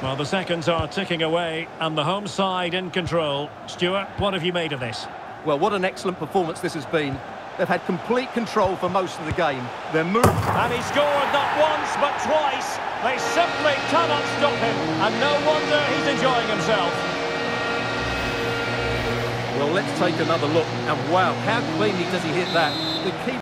Well, the seconds are ticking away, and the home side in control. Stuart, what have you made of this? Well, what an excellent performance this has been. They've had complete control for most of the game. Their move... And he scored not once, but twice. They simply cannot stop him, and no wonder he's enjoying himself. Well, let's take another look. And wow, how cleanly does he hit that? The key...